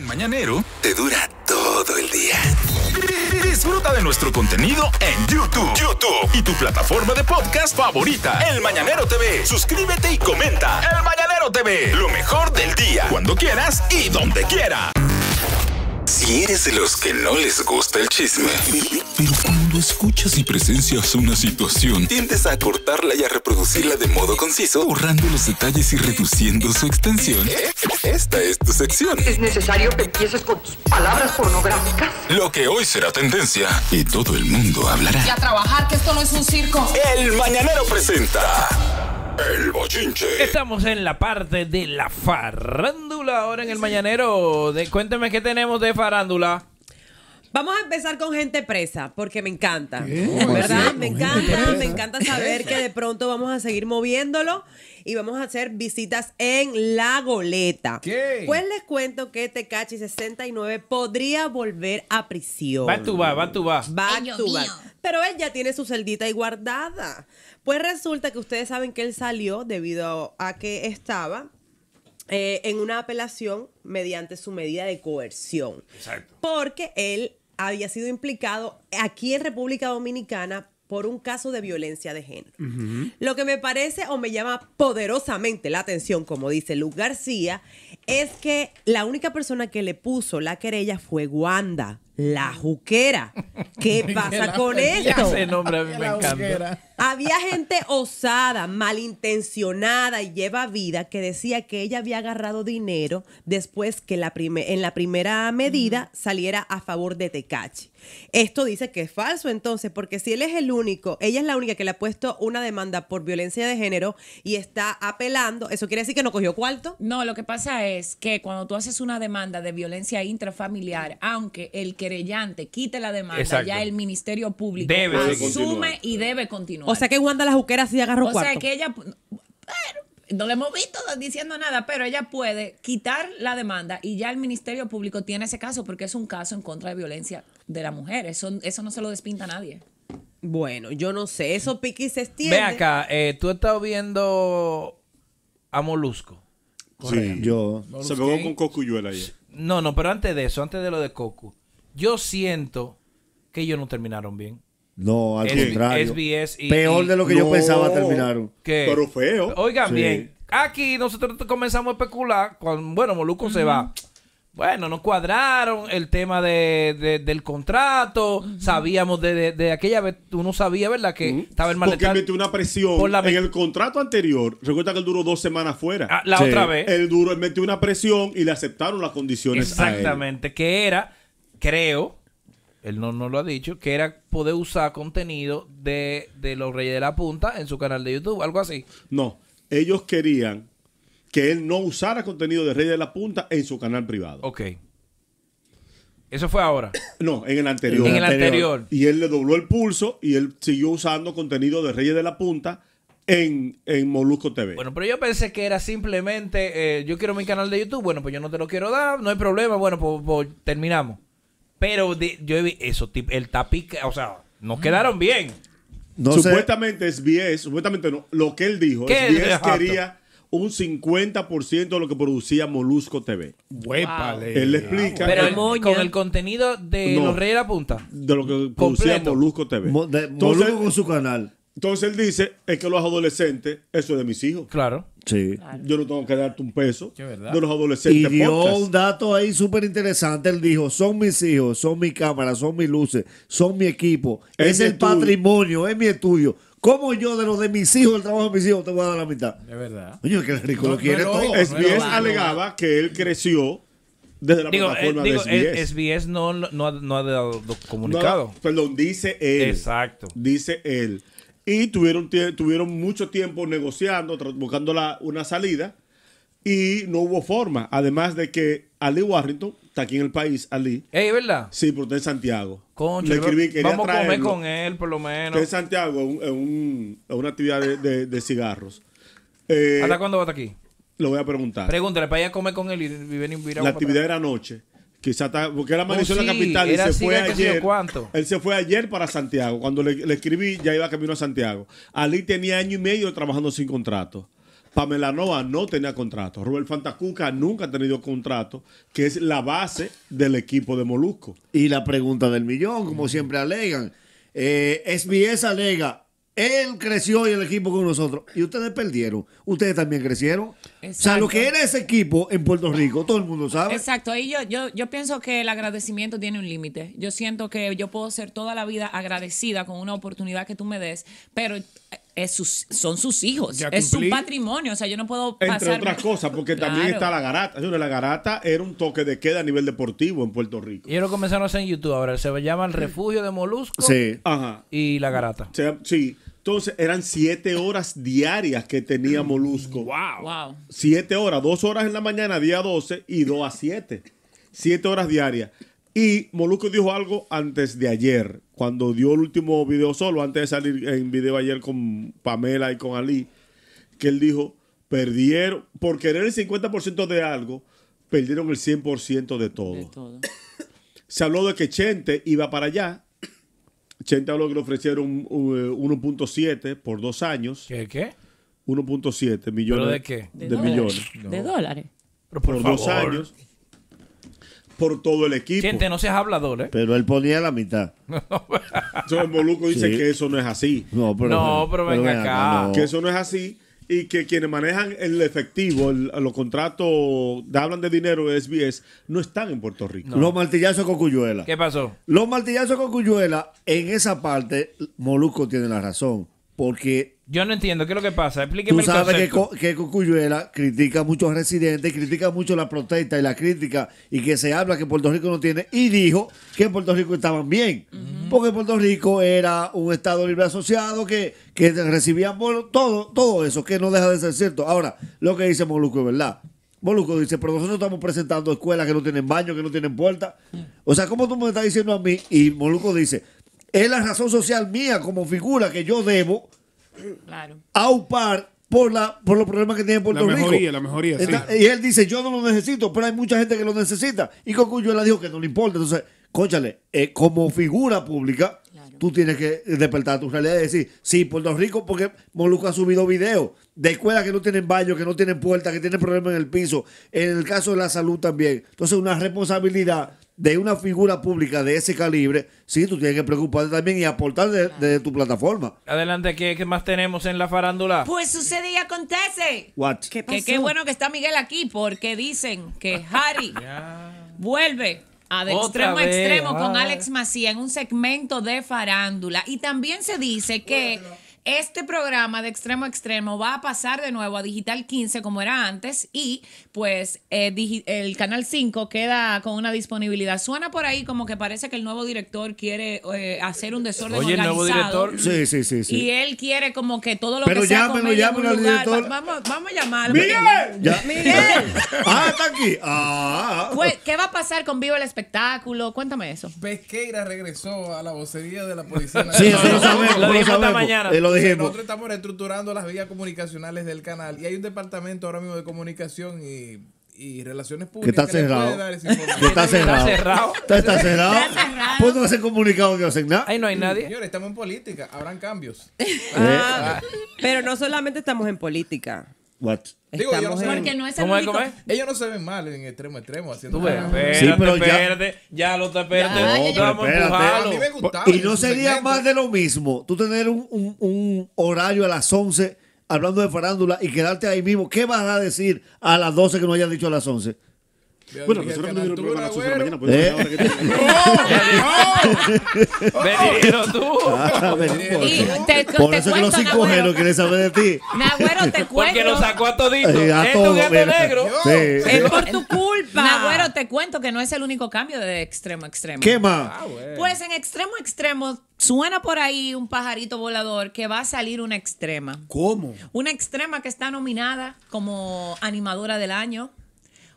El mañanero te dura todo el día. Disfruta de nuestro contenido en YouTube. YouTube y tu plataforma de podcast favorita. El Mañanero TV. Suscríbete y comenta. El Mañanero TV. Lo mejor del día. Cuando quieras y donde quiera. Si eres de los que no les gusta el chisme, pero cuando escuchas y presencias una situación, tiendes a cortarla y a reproducirla de modo conciso, borrando los detalles y reduciendo su extensión. Esta es tu sección. ¿Es necesario que empieces con tus palabras pornográficas? Lo que hoy será tendencia y todo el mundo hablará. Y a trabajar, que esto no es un circo. El Mañanero presenta El Bochinche. Estamos en la parte de la farándula ahora en el mañanero. De, cuénteme qué tenemos de farándula. Vamos a empezar con gente presa, porque me encanta. ¿Verdad? Me encanta, me encanta saber que de pronto vamos a seguir moviéndolo y vamos a hacer visitas en La Goleta. ¿Qué? Pues les cuento que Tecachi 69 podría volver a prisión. Va tú va, va tú va. To back. mío. Pero él ya tiene su celdita ahí guardada. Pues resulta que ustedes saben que él salió debido a que estaba eh, en una apelación mediante su medida de coerción. Exacto. Porque él había sido implicado aquí en República Dominicana por un caso de violencia de género. Lo que me parece o me llama poderosamente la atención, como dice Luz García, es que la única persona que le puso la querella fue Wanda, la juquera. ¿Qué pasa con esto? Ese nombre a mí me encanta. Había gente osada, malintencionada y lleva vida que decía que ella había agarrado dinero después que la en la primera medida saliera a favor de Tecachi. Esto dice que es falso entonces, porque si él es el único, ella es la única que le ha puesto una demanda por violencia de género y está apelando, ¿eso quiere decir que no cogió cuarto? No, lo que pasa es que cuando tú haces una demanda de violencia intrafamiliar, aunque el querellante quite la demanda, Exacto. ya el Ministerio Público Debe asume y debe continuar. O sea que Wanda la juquera sí agarró O cuarto. sea que ella, pero, no le hemos visto diciendo nada, pero ella puede quitar la demanda y ya el Ministerio Público tiene ese caso porque es un caso en contra de violencia de la mujer. Eso, eso no se lo despinta a nadie. Bueno, yo no sé, eso piqui se extiende. Ve acá, eh, tú has estado viendo a Molusco. Sí. Yo. Se pegó con Cocuyuela ayer. No, no, pero antes de eso, antes de lo de Coco, yo siento que ellos no terminaron bien. No, al contrario. SBS y- Peor de lo que yo No. pensaba terminaron. Pero feo. Oigan Sí. bien, aquí nosotros comenzamos a especular cuando, bueno, Moluco se va. Bueno, nos cuadraron el tema de, de- del contrato, sabíamos de, de- de aquella vez, uno sabía, ¿verdad? Que estaba el Porque malestar. metió una presión Por la- en el contrato anterior. Recuerda que él duró dos semanas fuera. Ah, la Sí. otra vez. Él duró, él metió una presión y le aceptaron las condiciones. a él. Exactamente, que era, creo, él no, no lo ha dicho, que era poder usar contenido de, de los Reyes de la Punta en su canal de YouTube, algo así. No, ellos querían que él no usara contenido de Rey de la Punta en su canal privado. Ok. Eso fue ahora. No, en el anterior. En el anterior. Y él le dobló el pulso y él siguió usando contenido de Reyes de la Punta en, en Molusco TV. Bueno, pero yo pensé que era simplemente, eh, yo quiero mi canal de YouTube, bueno, pues yo no te lo quiero dar, no hay problema, bueno, pues, pues terminamos. Pero de- yo vi eso, el tapic, o sea, nos quedaron bien. No sé. supuestamente SBS, supuestamente no, lo que él dijo, ¿Qué? SBS quería un 50% de lo que producía Molusco TV. Él le explica Pero el- con el contenido de No. los Reyes de la Punta. de lo que producía Completo. Molusco TV. Mo- de- entonces, con su canal. Entonces él dice, es que los adolescentes, eso es de mis hijos. Claro. Sí. Yo no tengo que darte un peso verdad. de los Y adolescentes. dio podcast. un dato ahí súper interesante. Él dijo, son mis hijos, son mi cámara, son mis luces, son mi equipo. Es el estudio. patrimonio, es mi estudio. ¿Cómo yo de los de mis hijos, el trabajo de mis hijos, te voy a dar la mitad? Es verdad. Coño, que el rico lo quiere todo. SBS alegaba que él creció desde la Digo, eh, plataforma digo, de SBS. eh, SBS no, no, ha, no ha dado comunicado. No, perdón, dice él. Exacto. Dice él. Y tuvieron, tuvieron mucho tiempo negociando, buscando la- una salida. Y no hubo forma. Además de que Ali Warrington está aquí en el país, Ali. Ey, ¿verdad? Sí, pero está en Santiago. Concho, Le escribí, quería vamos a comer con él, por lo Está menos. en Santiago en, un- en un- en una actividad de, de- de cigarros. Eh, ¿Hasta cuándo va a estar aquí? lo voy a preguntar. Pregúntale para ir a comer con él y, y venir a la actividad era anoche. Quizá está, porque él amaneció en la capital y se fue ayer. cuánto. Él se fue ayer para Santiago. Cuando le, le escribí, ya iba camino a Santiago. Ali tenía año y medio trabajando sin contrato. Pamela Nova no tenía contrato. Robert Fantacuca nunca ha tenido contrato, que es la base del equipo de Molusco. Y la pregunta del millón, como siempre alegan. Eh, SBS alega, él creció y el equipo con nosotros. Y ustedes perdieron. Ustedes también crecieron. O sea, lo que era ese equipo en Puerto Rico, todo el mundo sabe. Exacto, ahí yo, yo, yo pienso que el agradecimiento tiene un límite. Yo siento que yo puedo ser toda la vida agradecida con una oportunidad que tú me des, pero es sus- son sus hijos, Ya es su patrimonio, o sea, yo no puedo Entre pasar... otras cosas, porque también está la garata. La garata era un toque de queda a nivel deportivo en Puerto Rico. Y lo comenzaron a hacer en YouTube ahora. Se llama el refugio de Molusco Sí. Ajá. y la garata. O sea, sí. Entonces eran siete horas diarias que tenía Molusco. Wow. Wow. Siete horas, dos horas en la mañana, día 12 y dos a siete. Siete horas diarias. Y Molusco dijo algo antes de ayer, cuando dio el último video solo, antes de salir en video ayer con Pamela y con Ali, que él dijo, perdieron, por querer el 50% de algo, perdieron el 100% de todo. De todo. Se habló de que Chente iba para allá. Chente habló que le ofrecieron uh, 1.7 por dos años. ¿Qué? ¿Qué? 1.7 millones. ¿Pero de qué? De, millones. De dólares. Pero Por, dos favor. años. Por todo el equipo. Gente, no seas hablador, ¿eh? Pero él ponía la mitad. Entonces, Moluco dice Sí. que eso no es así. No, pero, No, pero venga acá. no. Que eso no es así. Y que quienes manejan el efectivo, el- los contratos, hablan de dinero de SBS, no están en Puerto Rico. Los martillazos con Cuyuela. ¿Qué pasó? Los martillazos con Cuyuela, en esa parte, Molusco tiene la razón. Porque Yo no entiendo. ¿Qué es lo que pasa? Explíqueme tú el sabes que, concepto. Co- que Cocuyuela critica mucho a residentes, critica mucho la protesta y la crítica, y que se habla que Puerto Rico no tiene, y dijo que en Puerto Rico estaban bien. Porque Puerto Rico era un Estado libre asociado que, que recibía todo, todo eso, que no deja de ser cierto. Ahora, lo que dice Moluco es verdad. Moluco dice, pero nosotros estamos presentando escuelas que no tienen baño, que no tienen puerta. O sea, ¿cómo tú me estás diciendo a mí? Y Moluco dice, es la razón social mía como figura que yo debo Claro. aupar por la por los problemas que tiene Puerto La Rico. mejoría, la mejoría, sí. Y él dice, yo no lo necesito, pero hay mucha gente que lo necesita. Y Cocuyuela dijo que no le importa. Entonces, cónchale, eh, como figura pública, tú tienes que despertar tu realidad y decir, sí, Puerto Rico, porque Moluco ha subido videos de escuelas que no tienen baño, que no tienen puerta, que tienen problemas en el piso. En el caso de la salud también. Entonces, una responsabilidad de una figura pública de ese calibre, sí, tú tienes que preocuparte también y aportar de- desde tu plataforma. Adelante, ¿qué, qué más tenemos en la farándula? Pues sucede y acontece. What? ¿Qué Que qué bueno que está Miguel aquí porque dicen que Harry vuelve a de Otra extremo a extremo con ah. Alex Macía en un segmento de farándula. Y también se dice que este programa de extremo a extremo va a pasar de nuevo a Digital 15 como era antes y pues eh, digi- el Canal 5 queda con una disponibilidad. Suena por ahí como que parece que el nuevo director quiere eh, hacer un desorden Oye, el nuevo organizado. director. Sí, sí, sí, sí. Y él quiere como que todo lo Pero que sea llámenlo, llámenlo al lugar. director. Va- Vamos, vamos a llamarlo. Ya. Miguel. ah, está aquí. Ah. Pues, ¿Qué va a pasar con Viva el Espectáculo? Cuéntame eso. Pesqueira regresó a la vocería de la Policía Sí, eso lo sabemos. Lo lo esta sabemos. mañana. Eh, lo dijimos. Nosotros estamos reestructurando las vías comunicacionales del canal y hay un departamento ahora mismo de comunicación y, y relaciones Que públicas está le puede cerrado. dar esa Que información. está cerrado. cerrado. Está, está cerrado. Está cerrado. Pues no hacen comunicado ni hacen nada. Ahí no hay nadie. Señores, estamos en política, habrán cambios. Ah, pero no solamente estamos en política. What? Digo, yo no sé. Porque no es el ¿Cómo es, único... cómo es? Ellos no se ven mal en extremo extremo haciendo Tú ves, programa. espérate, Sí, pero ya- espérate. Ya lo te espérate. Ya, ya, ya. Vamos a Espérate. A empujarlo. mí me gustaba. Y no sería segmento. más de lo mismo tú tener un, un- un horario a las 11 hablando de farándula y quedarte ahí mismo. ¿Qué vas a decir a las 12 que no hayas dicho a las 11? Bueno, nosotros no tenemos programa a las 11 de la Agüero. mañana. pues, Eh. ahora que tenemos- Venidero tú. Ah, ven, Y te, Por te eso que los cuento, 5G no quieren saber de ti. Nagüero, te cuento. Porque lo sacó a todito. Eh, a Esto todo, gato negro. Sí. Es por tu culpa. Nagüero, te cuento que no es el único cambio de extremo a extremo. ¿Qué más? Pues en extremo a extremo suena por ahí un pajarito volador que va a salir una extrema. ¿Cómo? Una extrema que está nominada como animadora del año.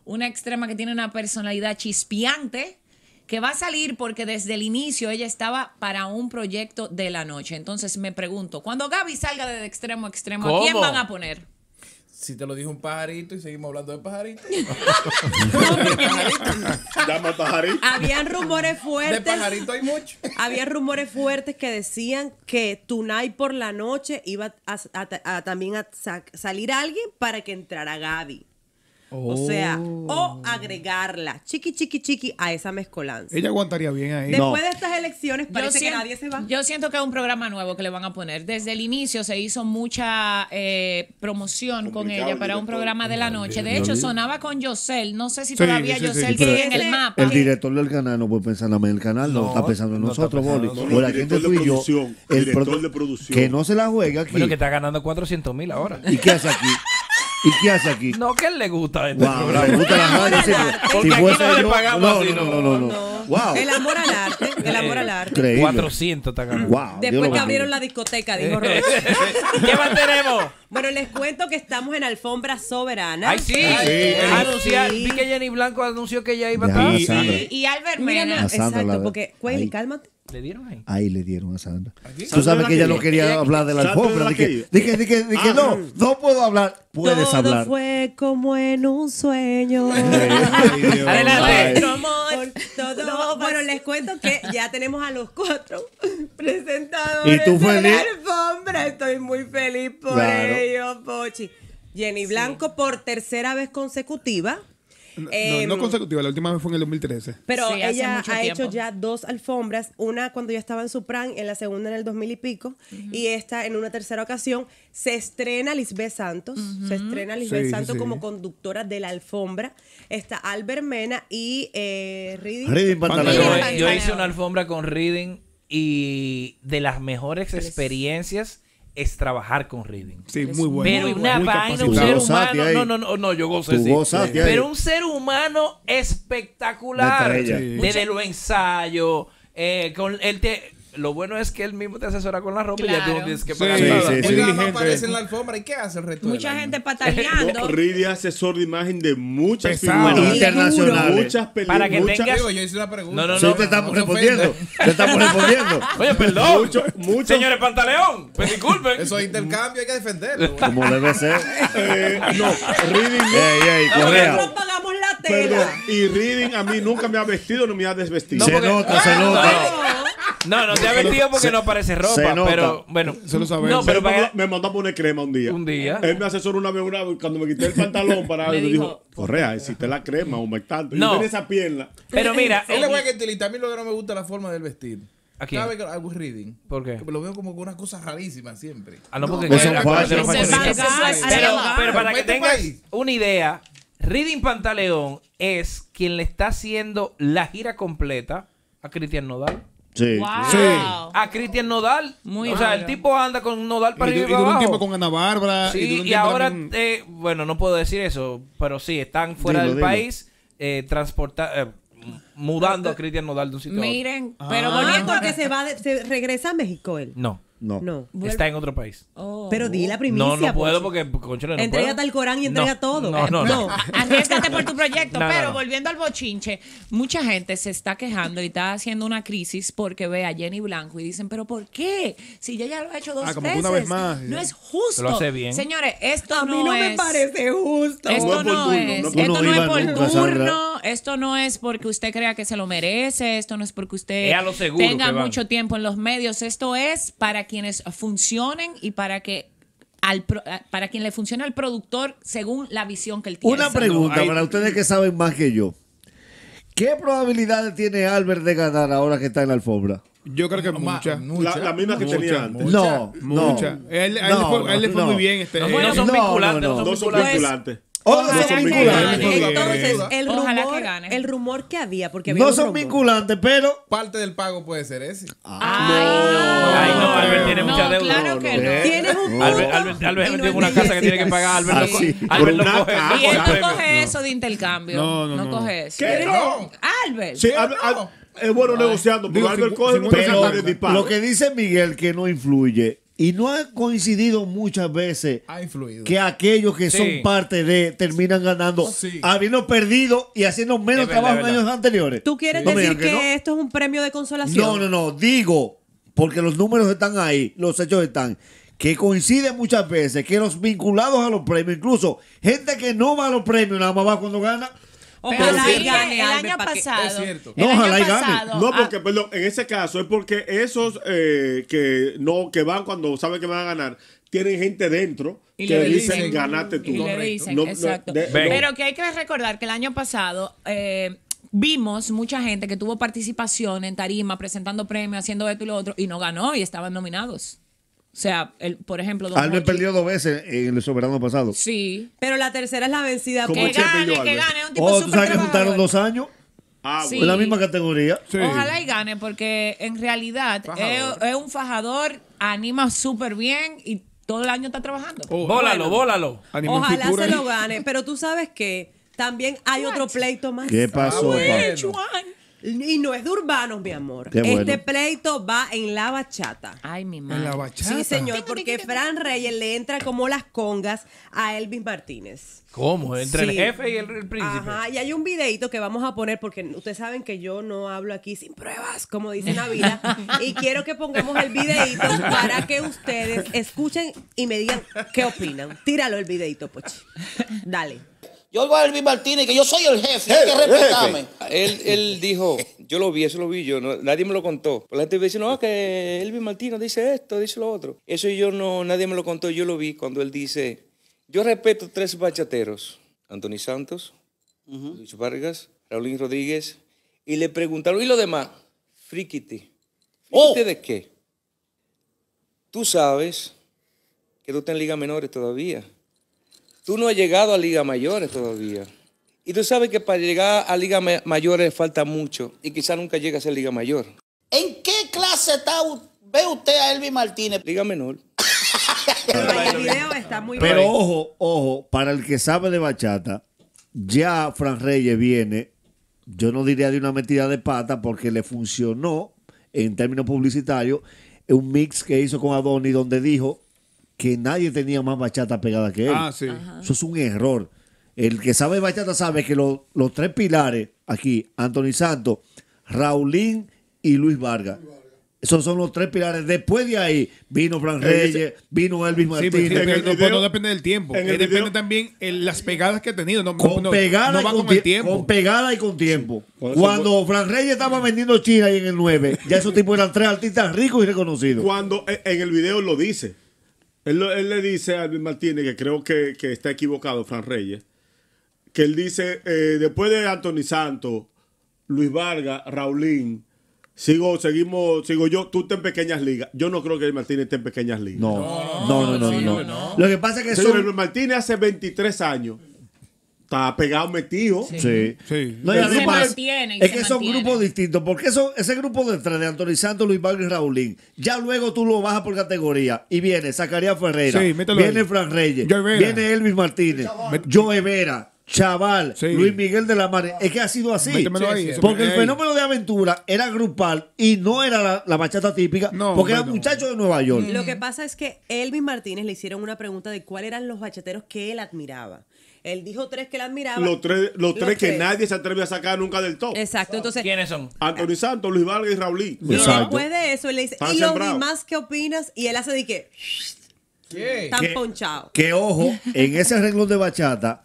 Una extrema que tiene una personalidad chispeante. Que va a salir porque desde el inicio ella estaba para un proyecto de la noche. Entonces me pregunto, cuando Gaby salga de extremo a extremo, ¿a quién ¿Cómo? van a poner? Si te lo dijo un pajarito y seguimos hablando de pajarito. Llama a pajarito. Habían rumores De fuertes. pajarito hay mucho. Había rumores fuertes que decían que Tunay por la noche iba a, a- a- también a sa- salir alguien para que entrara Gaby. O sea, o agregarla, chiqui, chiqui, chiqui, a esa mezcolanza. Ella aguantaría bien ahí. Después de estas elecciones Yo parece que siento, nadie se va. yo siento que es un programa nuevo que le van a poner. Desde el inicio se hizo mucha eh, promoción con ella el para un programa de la noche. De hecho, sonaba con Yosel. No sé si Sí, todavía sí, Yosel sí. sigue en el mapa. El director del canal no puede pensar nada más en el canal, no, No, está pensando en no nosotros, Boli. O la gente tú de y yo. producción, el director de producción. Que no se la juega aquí. Bueno, que está ganando 400 mil ahora. ¿Y qué hace aquí? ¿Y qué hace aquí? No, que él le gusta este Wow, programa. le gusta la radio, sí, Porque si aquí fuese no le yo- pagamos no, así, no, no. no, no, no. No. Wow. El amor al arte, el amor al arte. Increíble. 400 está ganando. Wow. Después que abrieron la discoteca, dijo Rosa. ¿Qué más tenemos? Bueno, les cuento que estamos en alfombra soberana. Ay, sí. Ay, Anunciar- sí. Vi que Jenny Blanco anunció que ella iba a estar. Sandra. Y, y Albert Mena. Exacto, porque, Cueli, cálmate. ¿Le dieron ahí? Ahí le dieron a Sandra. Tú sabes que ella no quería hablar de la alfombra. Dije, que- dije, dije, dije, Ah. no, no puedo hablar. Puedes Todo hablar. fue como en un sueño. Adelante. Todo- Bueno, les cuento que ya tenemos a los cuatro presentadores ¿Y tú de la feliz? alfombra. Estoy muy feliz por Claro. ellos, Pochi. Jenny Blanco por tercera vez consecutiva. No, Em, no consecutiva, la última vez fue en el 2013. Pero Sí, ella ha tiempo. hecho ya dos alfombras, una cuando ya estaba en Supran, en la segunda en el 2000 y pico, y esta en una tercera ocasión. Se estrena Lisbeth Santos, se estrena Lisbeth Sí, Santos sí. como conductora de la alfombra. Está Albert Mena y eh, Reading. Reading yo hice una alfombra con Reading y de las mejores experiencias es trabajar con Reading. Sí, muy bueno. Pero muy una vaina, un ser humano. ahí. No, no, no, no, yo. Tú sí. Pero un ser humano espectacular. Desde los ensayos. eh, con él te, lo bueno es que él mismo te asesora con la ropa y ya tú no Claro. tienes que pagar sí, nada. sí, sí. aparece en la alfombra. ¿Y qué hace el resto Mucha gente pataleando. Ridy es asesor de imagen de muchas figuras. Internacionales. Muchas películas. Para que muchas, tengas- Digo, yo hice una pregunta. No, no, Sí, no. te estamos no se respondiendo. Te estamos respondiendo. Oye, perdón. Mucho- mucho- Señores Pantaleón, pues disculpen. Eso es intercambio, hay que defenderlo. Como debe ser. eh, no, Reading no. Ey, ey, Nosotros Correa. pagamos la Perdón. tela. Y Reading a mí nunca me ha vestido ni me ha desvestido. Se porque- nota, se nota. No, no te ha vestido porque Se- no aparece se ropa, nota. pero bueno. Se lo sabemos. No, pero me, para mandó- me mandó a poner crema un día. un día. Él me asesoró una vez, una cuando me quité el pantalón para Le me dijo, dijo, Correa, hiciste la crema, humectante. No. Yo tenía esa pierna. Pero mira, Él le voy a que a mí lo que no me gusta es la forma del vestir. ¿A quién? Cada vez que hago reading. ¿Por qué? Lo veo como con una cosa rarísima siempre. Ah, no, porque Eso que- es acuérdate los falso. Ese es fashionistas. vagar, Eso es a la Pero, para que tengas una idea, Reading Pantaleón es quien le está haciendo la gira completa a Cristian Nodal. Sí. Wow. Sí. A Cristian Nodal. Muy o sea, el tipo anda con Nodal Y, para arriba y y duró un tiempo con Ana Bárbara. Sí, y, ahora, también- eh, bueno, no puedo decir eso, pero sí, están fuera Dilo, del dilo. país, eh, transporta, eh, mudando a Cristian Nodal de un sitio a otro. Miren, pero Ah, volviendo porque se va, de- se regresa a México él. No, No. No. está en otro país. Oh. Pero di la primicia. No, no puedo porque, conchole, no Entrégate puedo. al Corán y entrega No, todo. No, no, no. Arriesgate por tu proyecto. Pero no. volviendo al bochinche, mucha gente se está quejando y está haciendo una crisis porque ve a Jenny Blanco y dicen, ¿pero por qué? Si ella ya lo ha hecho dos Ah, como que veces. una vez más. No es justo. Lo hace bien. Señores, esto A no, mí no me es- parece justo. Esto No es es, esto es no es por nunca, Sandra. turno, esto no es porque usted crea que se lo merece, esto no es porque usted Es a tenga que mucho tiempo en los medios, esto es para quienes funcionen y para que al pro- para quien le funcione al productor según la visión que él tiene. Una pregunta para ustedes que saben más que yo. ¿Qué probabilidades tiene Albert de ganar ahora que está en la alfombra? Yo creo que Ma- mucha. mucha, La- la misma que mucha, tenía antes. mucha. No, no. Mucha. Él, a él le No, fue, a él le fue no. muy bien. Este, No, eh, no son no, vinculantes, no, no, no. No son Pues, vinculantes. Ojalá no son que vinculantes. gane. Entonces, el Ojalá rumor, que gane. el rumor que había, porque había No un son rumor. vinculantes, pero Parte del pago puede ser ese. Ay, no. Ay, no, Albert tiene No, mucha deuda. claro que no. Tienes un punto. Albert, Albert, Albert y no en una casa que tiene que pagar. Albert, lo, co- sí. Albert lo una coge. casa. Y él no coge eso de intercambio. No, No, no, no. coge eso. ¿Qué? No. Albert. Sí, Al- Al- es bueno negociando, pero Digo, Albert cincu- coge cincuenta muchas pero dispara. lo que dice Miguel que no influye y no ha coincidido muchas veces Ha que aquellos que Sí. son parte de terminan ganando Sí. habiendo perdido y haciendo menos verdad, trabajo en años anteriores. ¿Tú quieres decir que, no. esto es un premio de consolación? No, no, no, digo, porque los números están ahí, los hechos están, que coincide muchas veces que los vinculados a los premios, incluso gente que no va a los premios, nada más va cuando gana. Pero Ojalá sí, y gane, el año pasado. es cierto. el No, ojalá y gane. No, ah, porque, perdón, en ese caso es porque esos eh, que no que van cuando saben que van a ganar tienen gente dentro Y que le dicen, dicen, ganaste tú. Y le dicen, No, no, exacto. de-. Pero que hay que recordar que el año pasado eh, vimos mucha gente que tuvo participación en tarima, presentando premios, haciendo esto y lo otro, y no ganó y estaban nominados. O sea, el, por ejemplo, Don Albert Hochi- perdió dos veces en el soberano pasado. Sí. Pero la tercera es la vencida. Como Que porque- Chepe y gane, que Albert. gane. Es un tipo Oh, tú súper sabes que juntaron dos años Ah, Sí. en la misma categoría. Sí. Ojalá y gane, porque en realidad es, Fajador. es un fajador, anima súper bien y todo el año está trabajando. Oh, Bólalo, bólalo. Animal Ojalá figura se ahí. lo gane. Pero tú sabes que también hay otro pleito más. ¿Qué pasó, Ah, pa? bueno. Chuan. Y no es de urbanos, mi amor. Qué bueno. Este pleito va en la bachata. Ay, mi En madre. la bachata. Sí, señor, porque Fran Reyes le entra como las congas a Elvis Martínez. ¿Cómo? Entre Sí. el jefe y el, el príncipe. Ajá, y hay un videito que vamos a poner porque ustedes saben que yo no hablo aquí sin pruebas, como dice Navila, y quiero que pongamos el videito para que ustedes escuchen y me digan qué opinan. Tíralo el videito, Pochi. Dale. Yo voy a Elvis Martínez, que yo soy el jefe, hay que respetarme. Él, él dijo, yo lo vi, eso lo vi yo, no- nadie me lo contó. La gente dice, no, que Elvis Martínez dice esto, dice lo otro. Eso yo no, nadie me lo contó, yo lo vi cuando él dice, yo respeto tres bachateros, Anthony Santos, Luis Vargas, Raulín Rodríguez, y le preguntaron, ¿y lo demás? Friquiti. Oh. ¿Friquiti de qué? Tú sabes que tú estás en Liga Menores todavía. Tú no has llegado a Liga Mayores todavía. Y tú sabes que para llegar a Liga Ma- Mayores falta mucho y quizás nunca llegue a ser Liga Mayor. ¿En qué clase está, ve usted a Elvis Martínez? Liga Menor. El video está muy Pero ojo, ojo, para el que sabe de bachata, ya Fran Reyes viene, yo no diría de una metida de pata porque le funcionó en términos publicitarios un mix que hizo con Adoni donde dijo que nadie tenía más bachata pegada que él. Ah, sí. Eso es un error. El que sabe bachata sabe que lo- los tres pilares aquí, Anthony Santos, Raulín y Luis Vargas. Esos son los tres pilares. Después de ahí vino Fran Reyes, vino Elvis Sí, Martínez. pero, el pero no, video- no depende del tiempo. Eh, el depende video- también en las pegadas que ha tenido. No, con no- pegada no y va con, con el tie- tiempo. con pegada y con tiempo. Cuando Fran Reyes estaba vendiendo China y en el 9, ya esos tipos eran tres artistas ricos y reconocidos. Cuando eh, en el video lo dice. Él, lo- él le dice a Luis Martínez, que creo que, que está equivocado, Fran Reyes, que él dice, eh, después de Anthony Santos, Luis Vargas, Raulín, sigo, seguimos, sigo yo, tú estás en pequeñas ligas. Yo no creo que Luis Martínez esté en pequeñas ligas. No, no, no, no. no, Lo que pasa es que Señor, son... Luis Martínez hace 23 años. Está pegado, metido. Sí. Sí. No, y Se además, mantiene y es se que son grupos distintos. Porque eso, ese grupo de tres, de Anthony Santos, Luis Vargas y Raulín, ya luego tú lo bajas por categoría y viene Zacarías Ferreira, Sí, viene ahí. Fran Reyes, viene Elvis Martínez, Joe Vera, Chaval, Sí. Luis Miguel de la Mar. Es que ha sido así. Métemelo ahí, Porque el fenómeno de aventura era grupal y no era la, la bachata típica, No, porque eran bueno. muchachos de Nueva York. Lo que pasa es que Elvis Martínez le hicieron una pregunta de cuáles eran los bachateros que él admiraba. Él dijo tres que él admiraba. Los tres, los tres que tres. nadie se atreve a sacar nunca del top. Exacto, entonces. ¿Quiénes son? Anthony Santos, Luis Vargas y Raulín. Y después de eso, él le dice, Están ¿y los demás qué opinas? Y él hace de que, ¿Qué? están Que- ponchados. Que ojo, en ese arreglo de bachata,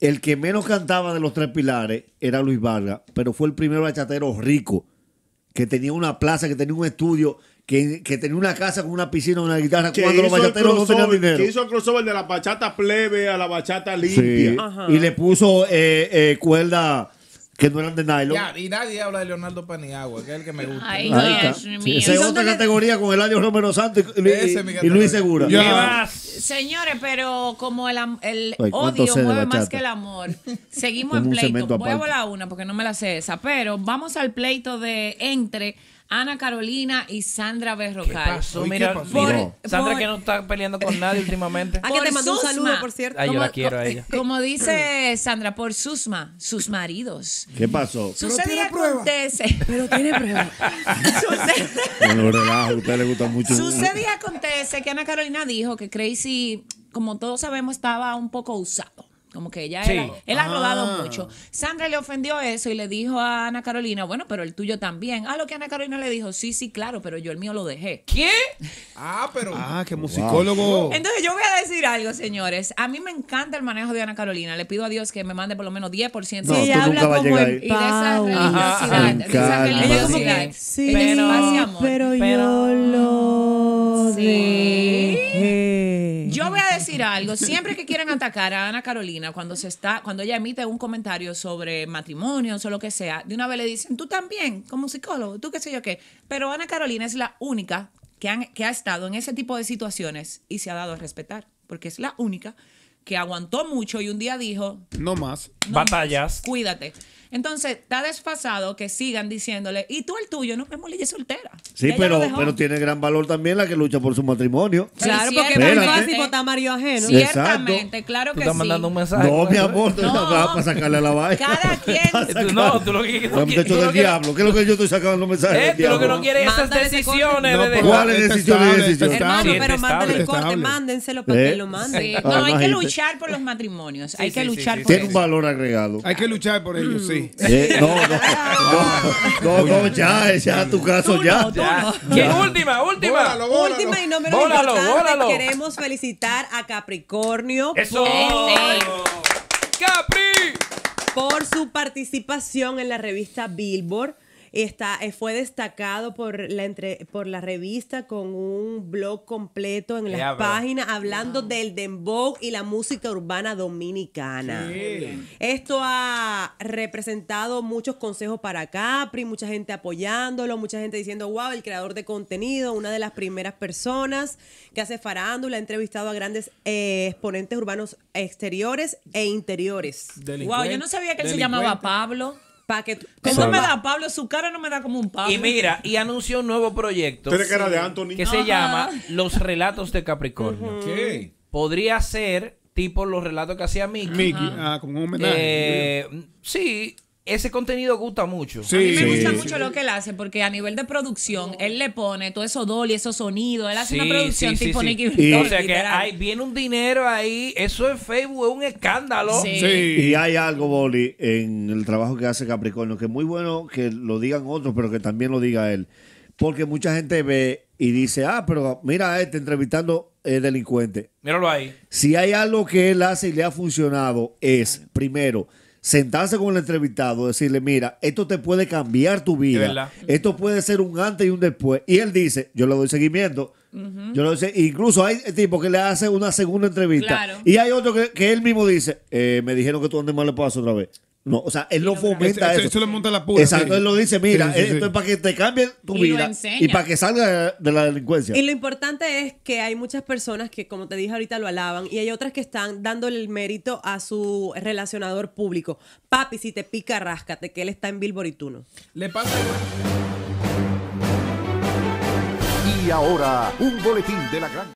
el que menos cantaba de los tres pilares era Luis Vargas, pero fue el primer bachatero rico, que tenía una plaza, que tenía un estudio, que, que tenía una casa con una piscina, una guitarra, Que cuando los hizo, el bachateros no tenían crossover, dinero. que hizo el crossover de la bachata plebe a la bachata Sí, limpia. y le puso eh, eh, cuerda que no eran de nylon. Ya, y nadie habla de Leonardo Paniagua, que es el que me gusta. Ay, Ahí está. Dios Sí, mío. esa es ¿Y otra dónde le- categoría con Eladio Romero Santos y, Luis. Segura. Señores, pero como el, el Ay, ¿cuánto odio mueve más que el amor, seguimos en pleito. Voy a volar una porque no me la sé esa, pero vamos al pleito de entre Ana Carolina y Sandra Berrocal. Pasó, Uy, ¿qué mira, pasó? mira, Por- Sandra por- que no está peleando con nadie últimamente. Ah, que te mandó un saludo, por cierto. Ay, yo Como- la quiero a ella. Como dice Sandra, por Susma, sus maridos. ¿Qué pasó? Sucede y acontece. Pero tiene prueba. Sucede- Con los relajos, a usted le gusta mucho. Sucede y acontece que Ana Carolina dijo que Crazy, como todos sabemos, estaba un poco usado. Como que ella Sí. era- él ha rodado Ah. mucho. Sandra le ofendió eso y le dijo a Ana Carolina, bueno, pero el tuyo también. Ah, lo que Ana Carolina le dijo, sí, sí, claro, pero yo el mío lo dejé. ¿Qué? Ah, pero. Ah, que musicólogo. Entonces yo voy a decir algo, señores. A mí me encanta el manejo de Ana Carolina. Le pido a Dios que me mande por lo menos 10%. No, tú ella nunca habla como ahí. y de esa religiosidad, de esa sí, Pero- yo lo Sí. dejé. Yo voy a algo. Siempre que quieren atacar a Ana Carolina, cuando se está, cuando ella emite un comentario sobre matrimonios o lo que sea, de una vez le dicen, tú también, como psicólogo, tú qué sé yo qué. Pero Ana Carolina es la única que, han- que ha estado en ese tipo de situaciones y se ha dado a respetar, porque es la única que aguantó mucho y un día dijo, No más. no, Batallas. Cuídate. Entonces, está desfasado que sigan diciéndole, y tú el tuyo, no me molestes soltera. Sí, Ella pero, pero tiene gran valor también la que lucha por su matrimonio. Claro, Sí, porque es muy fácil botar a Mario ajeno. Ciertamente, claro Tú que estás sí. mandando un mensaje. No, mi eso, amor, tú No. estás brava para sacarle a la vaina. Cada quien- No, tú lo que No, no tú lo del que- diablo. ¿Qué es lo que yo estoy sacando los mensajes Eh, del tú lo que diablo? no quieres es esas decisiones No, de pero- ¿Cuáles decisiones decisiones? Hermano, pero mándale el corte, mándenselo para que ¿Eh? lo mande. Sí, Ah, No, hay que imagínate. luchar por los matrimonios. hay que luchar por Tiene un valor agregado. Hay que luchar por ello, sí. Eh, no, no, no, no, no, ya, ya tu caso Tú ya. no, tú Ya. no. ¿Quién? Última, última. Bóralo, bóralo. Última y no menos Bóralo, importante, bóralo. queremos felicitar a Capricornio Eso. Capri. por su participación en la revista Billboard. Está, eh, fue destacado por la, entre, por la revista con un blog completo en las páginas hablando del dembow y la música urbana dominicana. Esto ha representado muchos consejos para Capri, mucha gente apoyándolo, mucha gente diciendo, wow, el creador de contenido, una de las primeras personas que hace farándula, ha entrevistado a grandes eh, exponentes urbanos exteriores e interiores. Wow, yo no sabía que él se llamaba Pablo. Pa' que, ¿Cómo me da Pablo? Su cara no me da como un Pablo. Y mira, y anunció un nuevo proyecto Tiene cara de Anthony. que se llama Los Relatos de Capricornio. ¿Qué? Podría ser tipo los relatos que hacía Mickey. Mickey, ah, como un homenaje. Eh, sí, ese contenido gusta mucho. Sí. A mí me Sí. gusta mucho lo que él hace porque a nivel de producción, él le pone todo eso dolly, esos sonidos. Él hace Sí, una producción sí, sí, tipo sí. Nicky Y- O sea que hay, viene un dinero ahí. Eso en Facebook es un escándalo. Sí. Sí. Y hay algo, Boli, en el trabajo que hace Capricornio, que es muy bueno que lo digan otros, pero que también lo diga él. Porque mucha gente ve y dice, ah, pero mira a este entrevistando eh, delincuente. Míralo ahí. Si hay algo que él hace y le ha funcionado, es, primero, sentarse con el entrevistado, decirle, mira, esto te puede cambiar tu vida. Esto puede ser un antes y un después. Y él dice, yo le doy seguimiento. Yo doy se- incluso hay tipos que le hacen una segunda entrevista. Claro. Y hay otro que, que él mismo dice, eh, me dijeron que tú andes mal le paso otra vez. No, o sea, él no fomenta Eso- eso. eso le monta la pura, Exacto, sí. él lo dice, mira, Sí, sí, sí. esto es para que te cambie tu Y lo vida y para que salga de la delincuencia. Y lo importante es que hay muchas personas que, como te dije ahorita, lo alaban y hay otras que están dándole el mérito a su relacionador público. Papi, si te pica, ráscate, que él está en Billboard y tú no. Le pasa Y ahora, un boletín de la gran